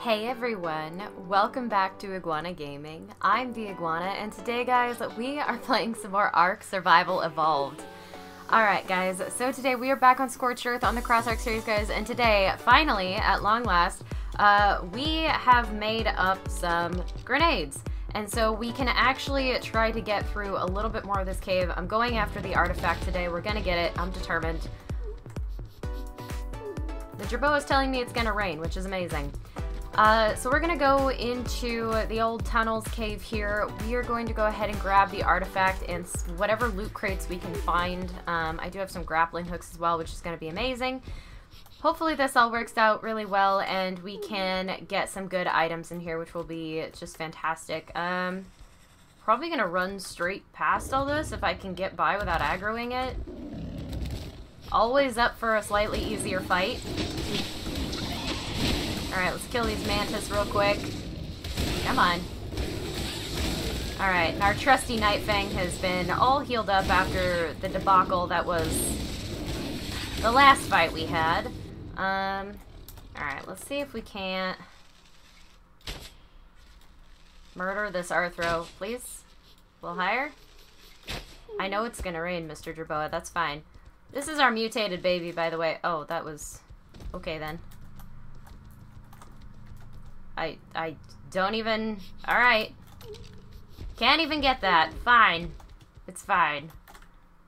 Hey everyone, welcome back to Iguana Gaming. I'm the Iguana, and today, guys, we are playing some more Ark Survival Evolved. Alright, guys, so today we are back on Scorched Earth on the Cross Ark series, guys, and today, finally, at long last, uh, we have made up some grenades. And so we can actually try to get through a little bit more of this cave. I'm going after the artifact today. We're gonna get it. I'm determined. The Jerboa is telling me it's gonna rain, which is amazing. Uh, so we're gonna go into the old tunnels cave here. We are going to go ahead and grab the artifact and whatever loot crates we can find. Um, I do have some grappling hooks as well, which is gonna be amazing. Hopefully this all works out really well and we can get some good items in here, which will be just fantastic. Um, probably gonna run straight past all this if I can get by without aggroing it. Always up for a slightly easier fight. Alright, let's kill these mantis real quick. Come on. Alright, our trusty Night Fang has been all healed up after the debacle that was the last fight we had. Um, alright, let's see if we can't murder this Arthro, please. A little higher. I know it's gonna rain, Mr. Jerboa, that's fine. This is our mutated baby, by the way. Oh, that was... Okay, then. I, I don't even... Alright. Can't even get that. Fine. It's fine.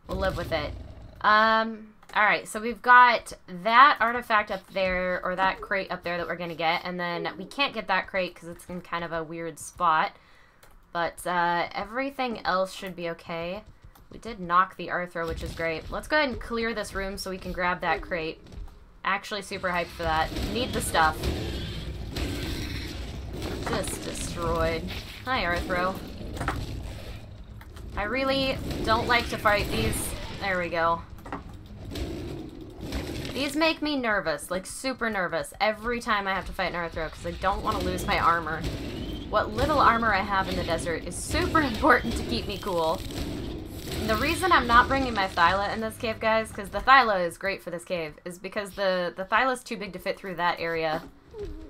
We'll live with it. Um, alright, so we've got that artifact up there, or that crate up there that we're to get, and then we can't get that crate because it's in kind of a weird spot. But uh, everything else should be okay. We did knock the Arthro, which is great. Let's go ahead and clear this room so we can grab that crate. Actually super hyped for that. Need the stuff. Just destroyed. Hi, Arthro. I really don't like to fight these. There we go. These make me nervous, like super nervous, every time I have to fight an Arthro because I don't want to lose my armor. What little armor I have in the desert is super important to keep me cool. And the reason I'm not bringing my Thyla in this cave, guys, because the Thyla is great for this cave, is because the, the Thyla is too big to fit through that area.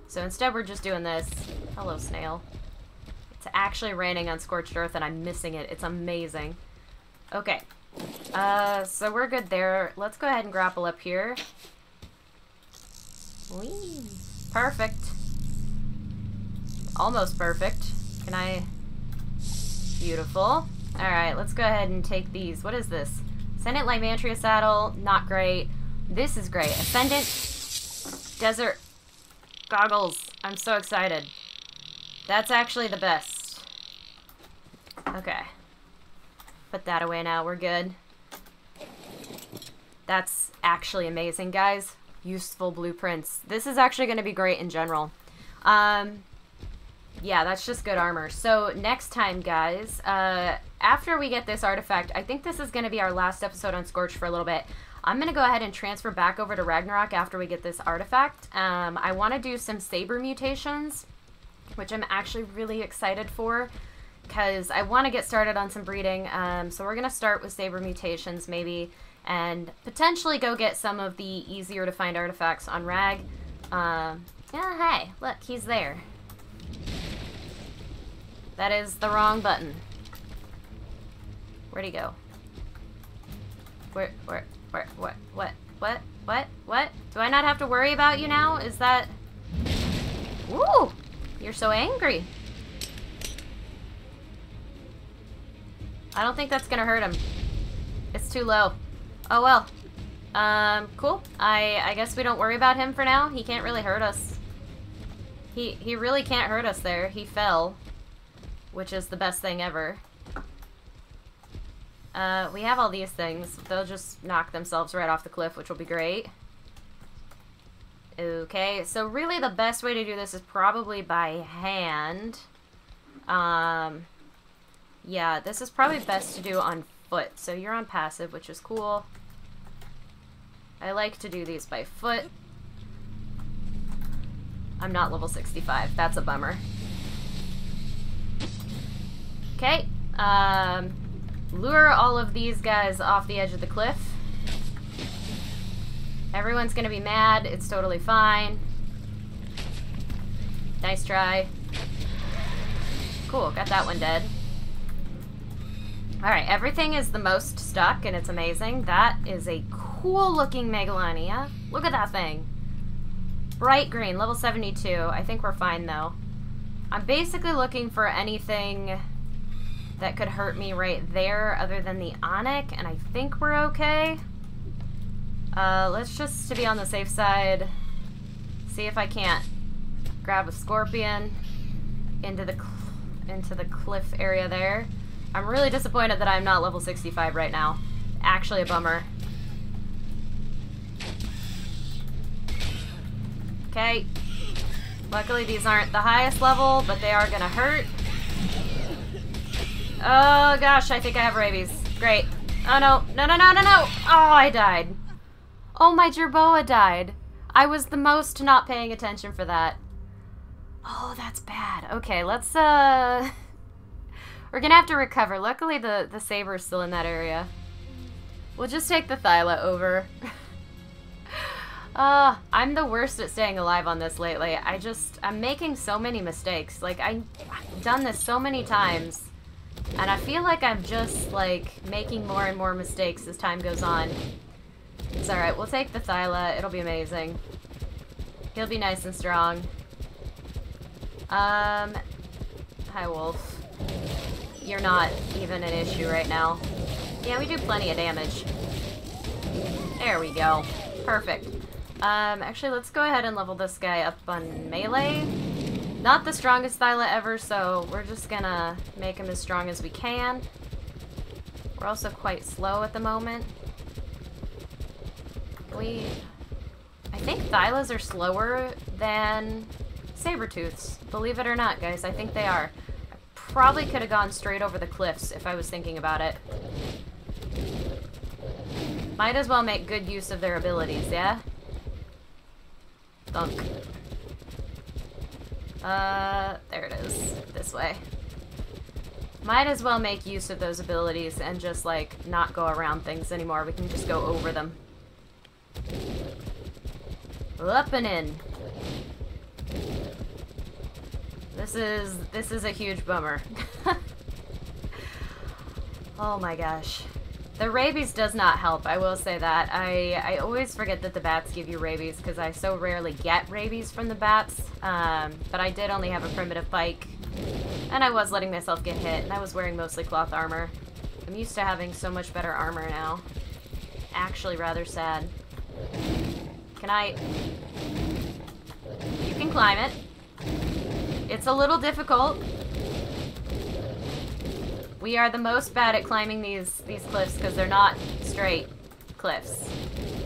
So instead we're just doing this. Hello, snail. It's actually raining on Scorched Earth and I'm missing it. It's amazing. Okay. Uh, so we're good there. Let's go ahead and grapple up here. Whee. Perfect. Almost perfect. Can I... Beautiful. Alright, let's go ahead and take these. What is this? Ascendant Lymantria saddle. Not great. This is great. Ascendant Desert Goggles. I'm so excited. That's actually the best. Okay. Put that away now. We're good. That's actually amazing, guys. Useful blueprints. This is actually going to be great in general. Um, yeah, that's just good armor. So next time, guys, uh, after we get this artifact, I think this is going to be our last episode on Scorch for a little bit. I'm going to go ahead and transfer back over to Ragnarok after we get this artifact. Um, I want to do some saber mutations, which I'm actually really excited for because I want to get started on some breeding. Um, so we're going to start with saber mutations maybe and potentially go get some of the easier to find artifacts on Rag. Um, yeah, hey, look, he's there. That is the wrong button. Where'd he go? Where, where, what, what, what, what, what? Do I not have to worry about you now? Is that... Ooh, you're so angry. I don't think that's gonna hurt him. It's too low. Oh well. Um, cool. I, I guess we don't worry about him for now. He can't really hurt us. He, he really can't hurt us there. He fell, which is the best thing ever. Uh, we have all these things. They'll just knock themselves right off the cliff, which will be great. Okay, so really the best way to do this is probably by hand. Um, yeah, this is probably best to do on foot. So you're on passive, which is cool. I like to do these by foot. I'm not level 65. That's a bummer. Okay. Um, lure all of these guys off the edge of the cliff. Everyone's gonna be mad. It's totally fine. Nice try. Cool, got that one dead. Alright, everything is the most stuck, and it's amazing. That is a cool-looking Megalania. Look at that thing. Bright green, level 72. I think we're fine, though. I'm basically looking for anything that could hurt me right there other than the Onyc, and I think we're okay. Uh, let's just, to be on the safe side, see if I can't grab a Scorpion into the, into the cliff area there. I'm really disappointed that I'm not level 65 right now. Actually a bummer. Okay. Luckily these aren't the highest level, but they are gonna hurt. Oh gosh, I think I have rabies. Great. Oh no, no, no, no, no, no! Oh, I died. Oh, my Jerboa died. I was the most not paying attention for that. Oh, that's bad. Okay, let's, uh... We're gonna have to recover. Luckily, the, the Saber's still in that area. We'll just take the Thyla over. uh, I'm the worst at staying alive on this lately. I just, I'm making so many mistakes. Like, I, I've done this so many times. And I feel like I'm just, like, making more and more mistakes as time goes on. It's alright, we'll take the Thyla. It'll be amazing. He'll be nice and strong. Um, hi, Wolf you're not even an issue right now. Yeah, we do plenty of damage. There we go. Perfect. Um, actually, let's go ahead and level this guy up on melee. Not the strongest Thyla ever, so we're just gonna make him as strong as we can. We're also quite slow at the moment. We... I think Thylas are slower than Sabertooths. Believe it or not, guys. I think they are. Probably could have gone straight over the cliffs if I was thinking about it. Might as well make good use of their abilities, yeah? Thunk. Uh, there it is. This way. Might as well make use of those abilities and just, like, not go around things anymore. We can just go over them. Up and in. This is this is a huge bummer. oh my gosh. The rabies does not help, I will say that. I, I always forget that the bats give you rabies because I so rarely get rabies from the bats. Um, but I did only have a primitive pike. And I was letting myself get hit, and I was wearing mostly cloth armor. I'm used to having so much better armor now. Actually rather sad. Can I... You can climb it. It's a little difficult. We are the most bad at climbing these, these cliffs because they're not straight cliffs.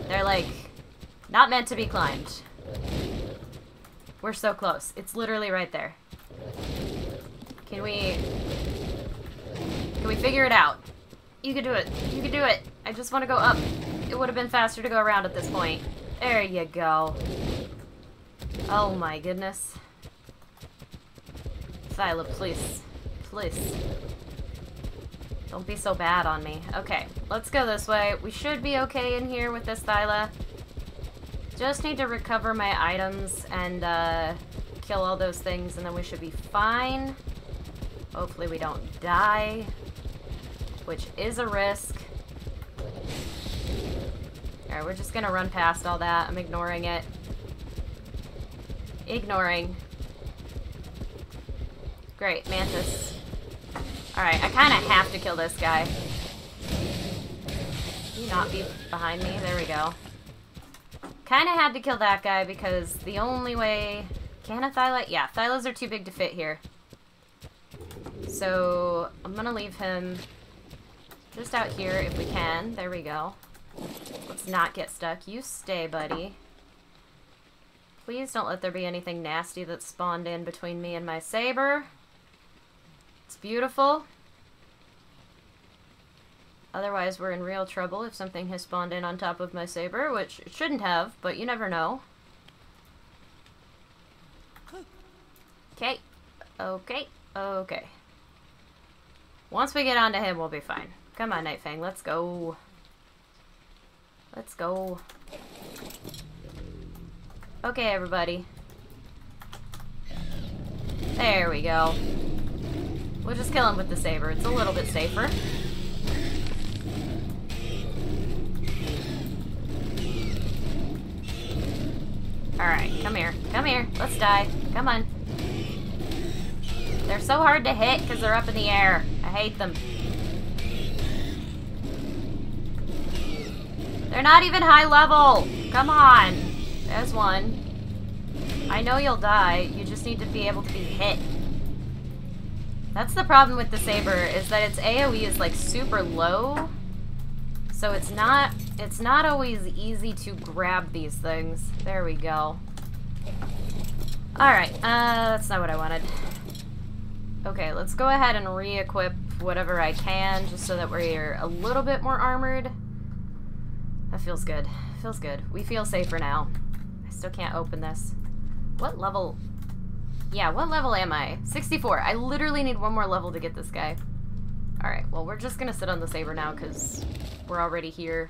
They're like, not meant to be climbed. We're so close. It's literally right there. Can we... Can we figure it out? You can do it. You can do it. I just want to go up. It would have been faster to go around at this point. There you go. Oh my goodness. Thyla, please. Please. Don't be so bad on me. Okay, let's go this way. We should be okay in here with this Thyla. Just need to recover my items and uh, kill all those things, and then we should be fine. Hopefully we don't die, which is a risk. Alright, we're just gonna run past all that. I'm ignoring it. Ignoring. Great, Mantis. Alright, I kind of have to kill this guy. Can you not be behind me? There we go. Kind of had to kill that guy because the only way... Can a Thyla? Yeah, Thylas are too big to fit here. So, I'm going to leave him just out here if we can. There we go. Let's not get stuck. You stay, buddy. Please don't let there be anything nasty that spawned in between me and my saber. It's beautiful. Otherwise, we're in real trouble if something has spawned in on top of my saber, which it shouldn't have, but you never know. Okay. Okay. Okay. Once we get onto him, we'll be fine. Come on, Nightfang, let's go. Let's go. Okay, everybody. There we go. We'll just kill him with the saber. It's a little bit safer. Alright, come here. Come here. Let's die. Come on. They're so hard to hit because they're up in the air. I hate them. They're not even high level. Come on. There's one. I know you'll die. You just need to be able to be hit. That's the problem with the Saber, is that its AoE is like super low. So it's not it's not always easy to grab these things. There we go. Alright, uh, that's not what I wanted. Okay, let's go ahead and re-equip whatever I can, just so that we're a little bit more armored. That feels good. Feels good. We feel safer now. I still can't open this. What level? Yeah, what level am I? 64. I literally need one more level to get this guy. Alright, well, we're just gonna sit on the saber now, because we're already here.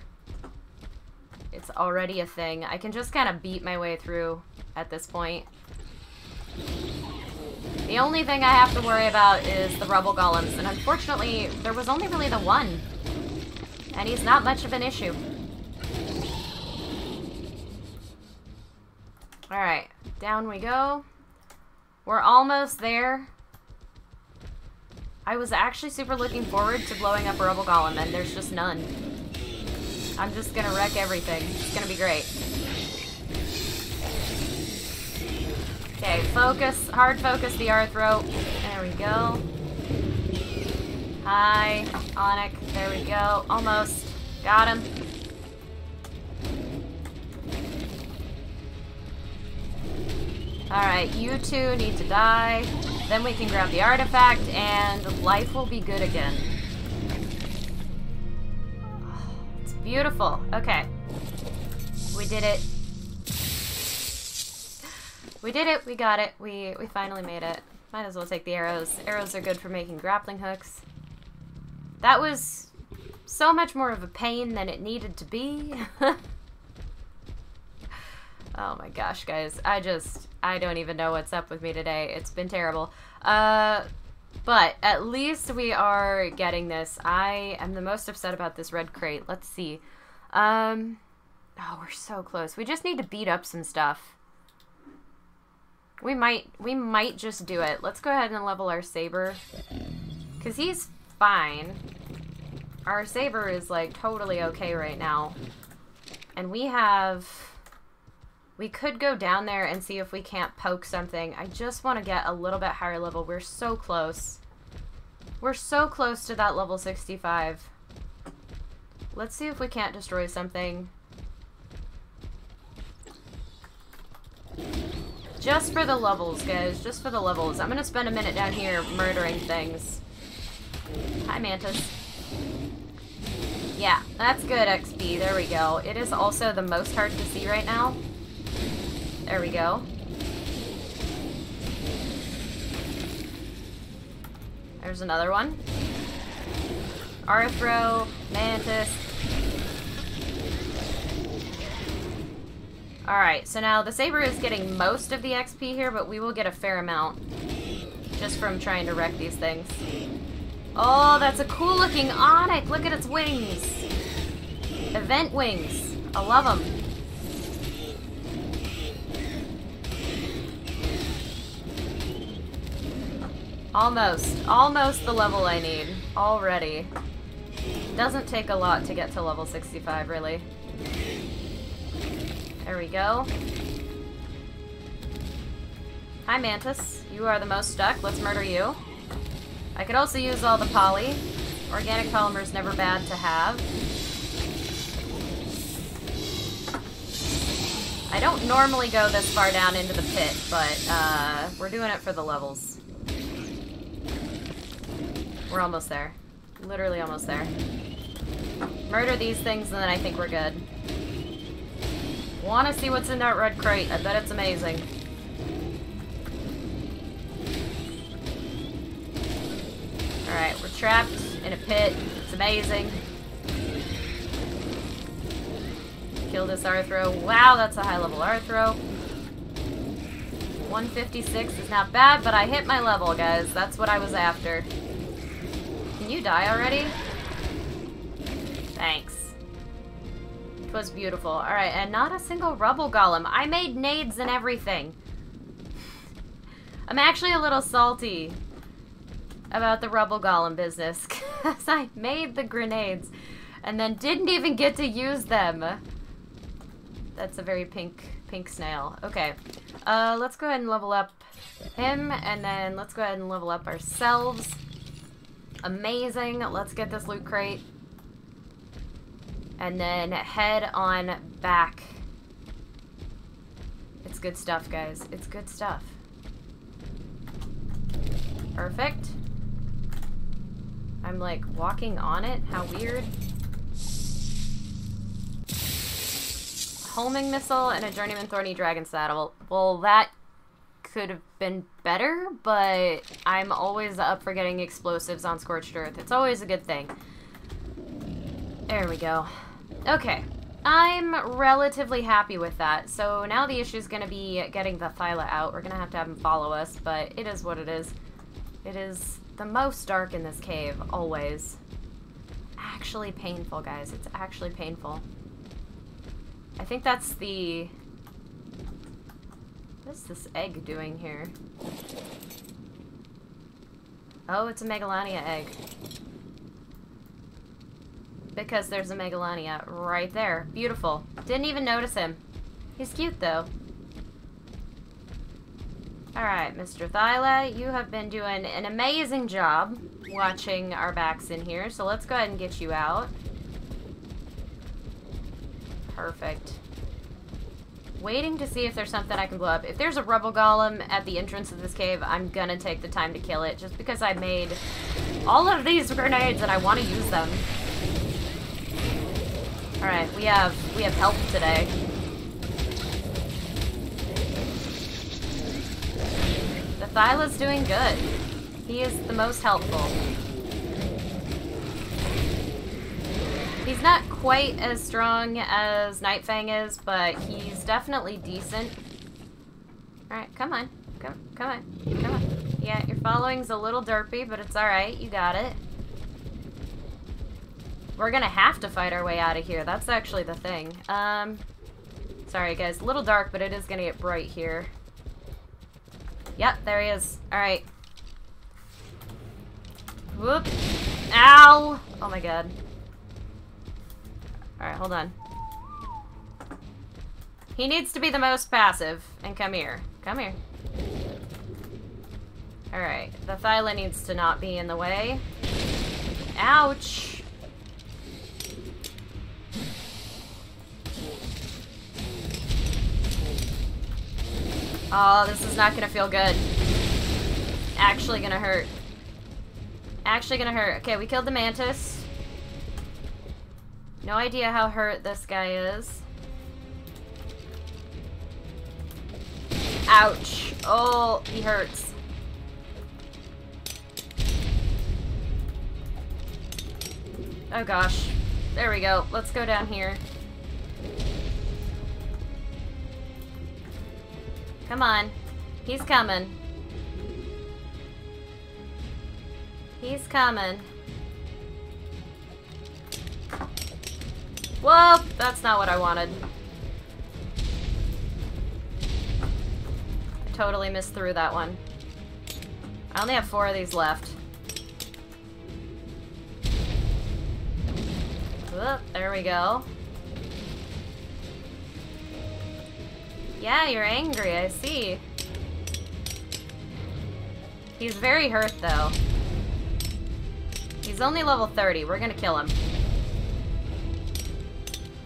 It's already a thing. I can just kind of beat my way through at this point. The only thing I have to worry about is the rubble golems, and unfortunately, there was only really the one. And he's not much of an issue. Alright, down we go. We're almost there. I was actually super looking forward to blowing up a rubble golem, and there's just none. I'm just gonna wreck everything. It's gonna be great. Okay, focus, hard focus the Arthro. There we go. Hi, Onyc. There we go. Almost. Got him. Alright, you two need to die. Then we can grab the artifact, and life will be good again. It's beautiful. Okay. We did it. We did it. We got it. We, we finally made it. Might as well take the arrows. Arrows are good for making grappling hooks. That was so much more of a pain than it needed to be. Oh my gosh, guys. I just, I don't even know what's up with me today. It's been terrible. Uh, but at least we are getting this. I am the most upset about this red crate. Let's see. Um, oh, we're so close. We just need to beat up some stuff. We might, we might just do it. Let's go ahead and level our saber. Because he's fine. Our saber is, like, totally okay right now. And we have we could go down there and see if we can't poke something. I just want to get a little bit higher level. We're so close. We're so close to that level 65. Let's see if we can't destroy something. Just for the levels, guys. Just for the levels. I'm going to spend a minute down here murdering things. Hi, Mantis. Yeah, that's good XP. There we go. It is also the most hard to see right now. There we go. There's another one. Arthro, Mantis. Alright, so now the Saber is getting most of the XP here, but we will get a fair amount. Just from trying to wreck these things. Oh, that's a cool looking Onyc! Look at its wings! Event wings. I love them. Almost. Almost the level I need. Already. Doesn't take a lot to get to level 65, really. There we go. Hi, Mantis. You are the most stuck. Let's murder you. I could also use all the poly. Organic polymer's never bad to have. I don't normally go this far down into the pit, but uh, we're doing it for the levels. We're almost there. Literally almost there. Murder these things and then I think we're good. Wanna see what's in that red crate. I bet it's amazing. Alright, we're trapped in a pit. It's amazing. Kill this Arthro. Wow, that's a high level Arthro. 156 is not bad, but I hit my level, guys. That's what I was after. Can you die already? Thanks. It was beautiful. Alright, and not a single rubble golem. I made nades and everything. I'm actually a little salty about the rubble golem business because I made the grenades and then didn't even get to use them. That's a very pink, pink snail. Okay, uh, let's go ahead and level up him and then let's go ahead and level up ourselves. Amazing. Let's get this loot crate. And then head on back. It's good stuff, guys. It's good stuff. Perfect. I'm like walking on it. How weird. Homing missile and a journeyman thorny dragon saddle. Well, that could have been better, but I'm always up for getting explosives on Scorched Earth. It's always a good thing. There we go. Okay. I'm relatively happy with that. So now the issue is going to be getting the Thyla out. We're going to have to have him follow us, but it is what it is. It is the most dark in this cave, always. Actually painful, guys. It's actually painful. I think that's the... What is this egg doing here? Oh, it's a Megalania egg. Because there's a Megalania right there. Beautiful. Didn't even notice him. He's cute, though. Alright, Mr. Thyla, you have been doing an amazing job watching our backs in here, so let's go ahead and get you out. Perfect. Waiting to see if there's something I can blow up. If there's a rubble golem at the entrance of this cave, I'm gonna take the time to kill it, just because I made all of these grenades and I want to use them. Alright, we have we have help today. The Thyla's doing good. He is the most helpful. He's not quite as strong as Nightfang is, but he's definitely decent. Alright, come on. Come, come on. Come on. Yeah, your following's a little derpy, but it's alright. You got it. We're gonna have to fight our way out of here. That's actually the thing. Um, sorry guys. A little dark, but it is gonna get bright here. Yep, there he is. Alright. Whoop. Ow! Oh my god. Alright, hold on. He needs to be the most passive. And come here. Come here. Alright. The Thyla needs to not be in the way. Ouch! Oh, this is not gonna feel good. Actually gonna hurt. Actually gonna hurt. Okay, we killed the mantis. No idea how hurt this guy is. Ouch. Oh, he hurts. Oh gosh. There we go. Let's go down here. Come on. He's coming. He's coming. Whoa! That's not what I wanted. Totally missed through that one. I only have four of these left. Whoop, there we go. Yeah, you're angry, I see. He's very hurt, though. He's only level 30. We're gonna kill him.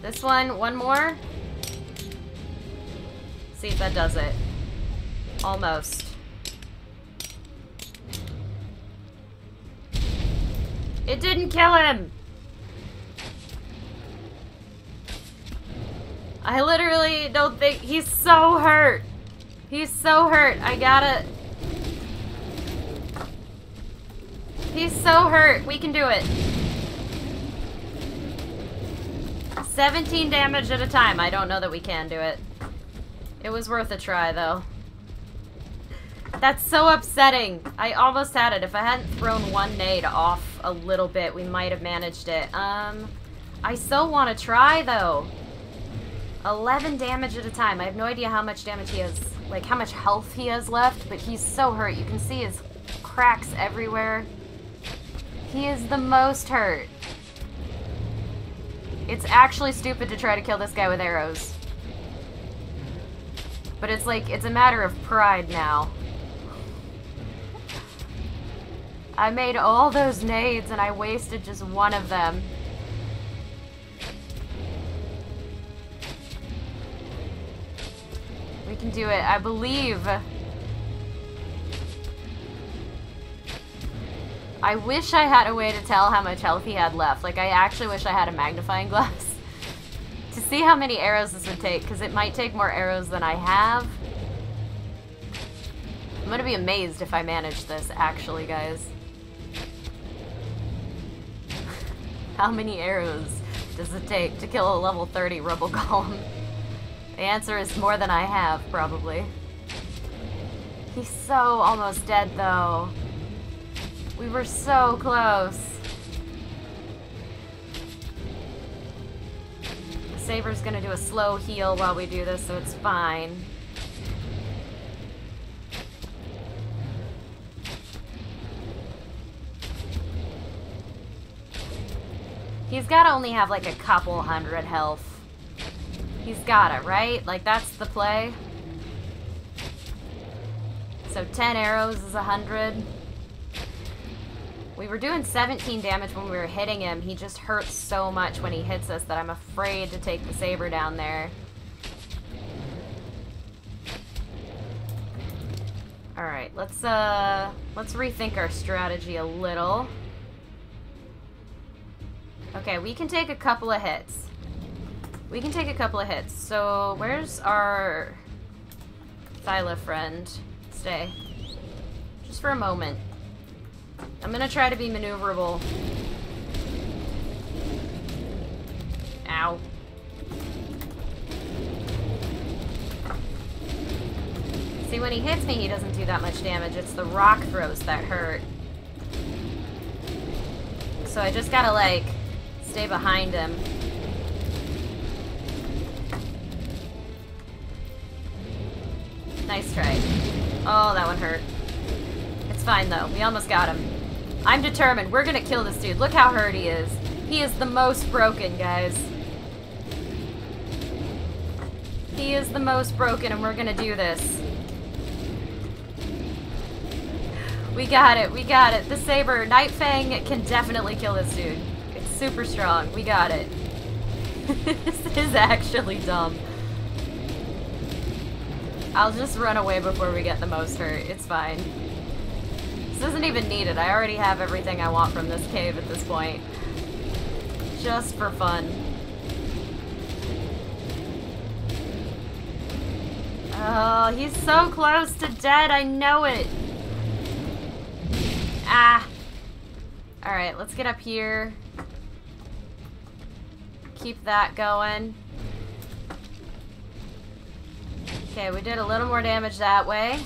This one, one more. See if that does it. Almost. It didn't kill him! I literally don't think... He's so hurt. He's so hurt. I gotta... He's so hurt. We can do it. 17 damage at a time. I don't know that we can do it. It was worth a try, though. That's so upsetting. I almost had it. If I hadn't thrown one nade off a little bit, we might have managed it. Um, I still want to try, though. 11 damage at a time. I have no idea how much damage he has, like how much health he has left, but he's so hurt. You can see his cracks everywhere. He is the most hurt. It's actually stupid to try to kill this guy with arrows. But it's like, it's a matter of pride now. I made all those nades and I wasted just one of them. We can do it, I believe. I wish I had a way to tell how much health he had left. Like, I actually wish I had a magnifying glass to see how many arrows this would take, because it might take more arrows than I have. I'm gonna be amazed if I manage this, actually, guys. How many arrows does it take to kill a level 30 Rubble Golem? The answer is more than I have, probably. He's so almost dead, though. We were so close. The Saber's gonna do a slow heal while we do this, so it's fine. He's gotta only have like a couple hundred health. He's gotta, right? Like, that's the play. So 10 arrows is 100. We were doing 17 damage when we were hitting him. He just hurts so much when he hits us that I'm afraid to take the saber down there. Alright, let's uh let's rethink our strategy a little. Okay, we can take a couple of hits. We can take a couple of hits. So where's our Thyla friend? Stay. Just for a moment. I'm gonna try to be maneuverable. Ow. See, when he hits me, he doesn't do that much damage. It's the rock throws that hurt. So I just gotta, like, stay behind him. Nice try. Oh, that one hurt. It's fine, though. We almost got him. I'm determined. We're gonna kill this dude. Look how hurt he is. He is the most broken, guys. He is the most broken, and we're gonna do this. We got it. We got it. The Saber, Night Fang can definitely kill this dude. Super strong. We got it. this is actually dumb. I'll just run away before we get the most hurt. It's fine. This isn't even needed. I already have everything I want from this cave at this point. Just for fun. Oh, he's so close to dead. I know it. Ah. Alright, let's get up here. Keep that going. Okay, we did a little more damage that way.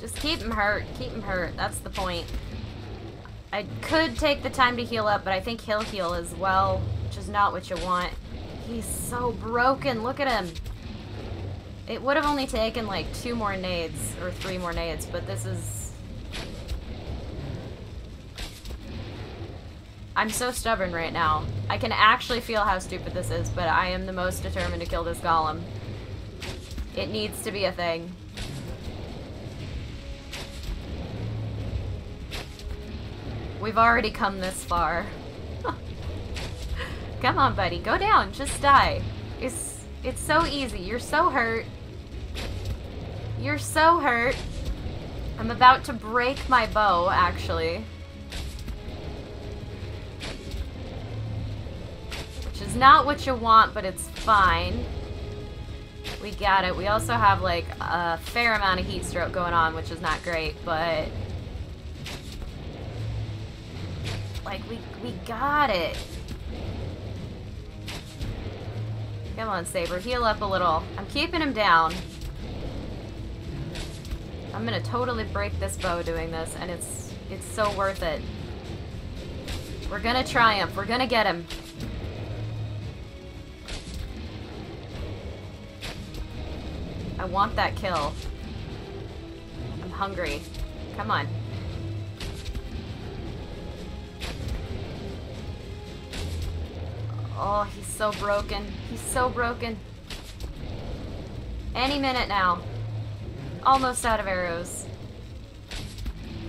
Just keep him hurt. Keep him hurt. That's the point. I could take the time to heal up, but I think he'll heal as well, which is not what you want. He's so broken. Look at him. It would have only taken like two more nades, or three more nades, but this is... I'm so stubborn right now. I can actually feel how stupid this is, but I am the most determined to kill this golem. It needs to be a thing. We've already come this far. come on, buddy. Go down. Just die. It's, it's so easy. You're so hurt. You're so hurt. I'm about to break my bow, actually. Is not what you want, but it's fine. We got it. We also have, like, a fair amount of heat stroke going on, which is not great, but... Like, we, we got it. Come on, Saber. Heal up a little. I'm keeping him down. I'm gonna totally break this bow doing this, and it's it's so worth it. We're gonna triumph. We're gonna get him. I want that kill. I'm hungry. Come on. Oh, he's so broken. He's so broken. Any minute now. Almost out of arrows.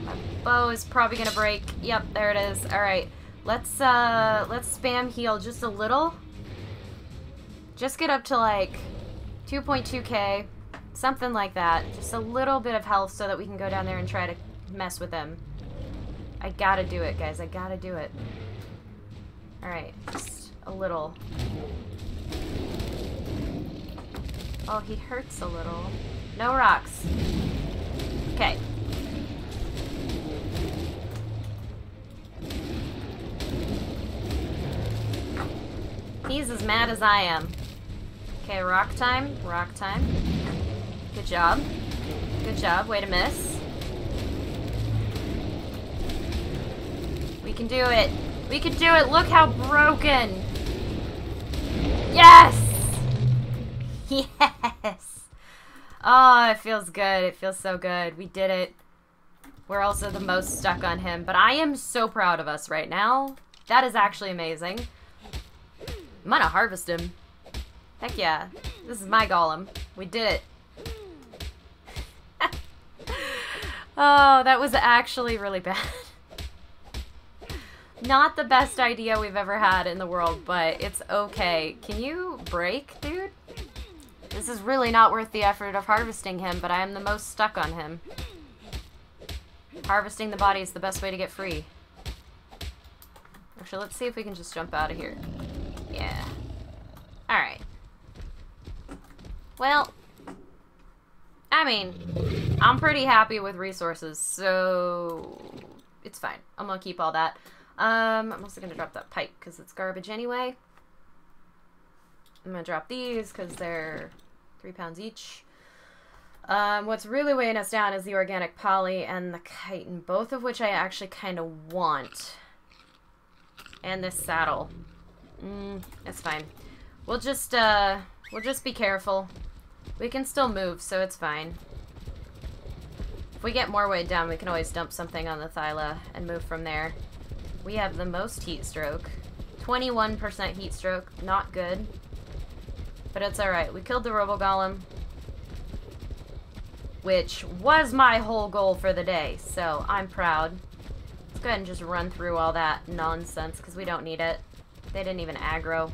My bow is probably gonna break. Yep, there it is. Alright. Let's uh let's spam heal just a little. Just get up to like 2.2k. Something like that. Just a little bit of health so that we can go down there and try to mess with them. I gotta do it, guys. I gotta do it. Alright, just a little. Oh, he hurts a little. No rocks. Okay. He's as mad as I am. Okay, rock time. Rock time. Good job. Good job. Way to miss. We can do it. We can do it. Look how broken. Yes! Yes! Oh, it feels good. It feels so good. We did it. We're also the most stuck on him. But I am so proud of us right now. That is actually amazing. I'm gonna harvest him. Heck yeah. This is my golem. We did it. Oh, that was actually really bad. Not the best idea we've ever had in the world, but it's okay. Can you break, dude? This is really not worth the effort of harvesting him, but I am the most stuck on him. Harvesting the body is the best way to get free. Actually, let's see if we can just jump out of here. Yeah. Alright. Well, I mean, I'm pretty happy with resources, so it's fine. I'm gonna keep all that. Um, I'm also gonna drop that pipe because it's garbage anyway. I'm gonna drop these because they're three pounds each. Um, what's really weighing us down is the organic poly and the chitin, both of which I actually kind of want. And this saddle. Mm, it's fine. We'll just, uh, we'll just be careful. We can still move, so it's fine. If we get more weighed down, we can always dump something on the Thyla and move from there. We have the most heat stroke. 21% heat stroke, not good. But it's alright. We killed the Rubble Golem. Which was my whole goal for the day, so I'm proud. Let's go ahead and just run through all that nonsense, because we don't need it. They didn't even aggro.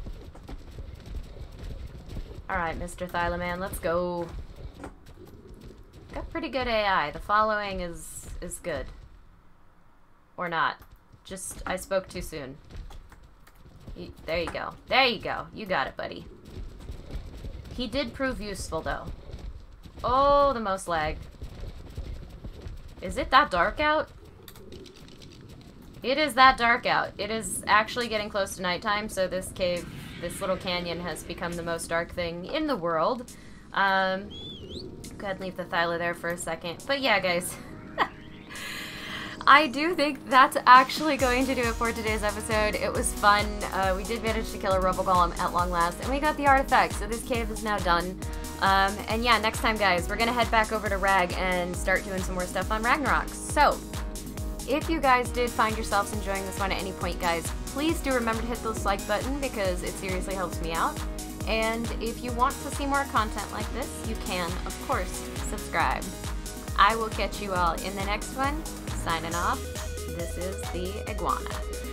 Alright, Mr. Thylaman, let's go. Got pretty good AI. The following is is good. Or not. Just, I spoke too soon. There you go. There you go. You got it, buddy. He did prove useful, though. Oh, the most lag. Is it that dark out? It is that dark out. It is actually getting close to nighttime, so this cave this little canyon has become the most dark thing in the world. Um, go ahead and leave the Thyla there for a second. But yeah, guys. I do think that's actually going to do it for today's episode. It was fun. Uh, we did manage to kill a Rubble Golem at long last, and we got the artifact, so this cave is now done. Um, and yeah, next time, guys, we're going to head back over to Rag and start doing some more stuff on Ragnarok. So, if you guys did find yourselves enjoying this one at any point, guys, please do remember to hit the like button because it seriously helps me out. And if you want to see more content like this, you can, of course, subscribe. I will catch you all in the next one. Signing off, this is the Iguana.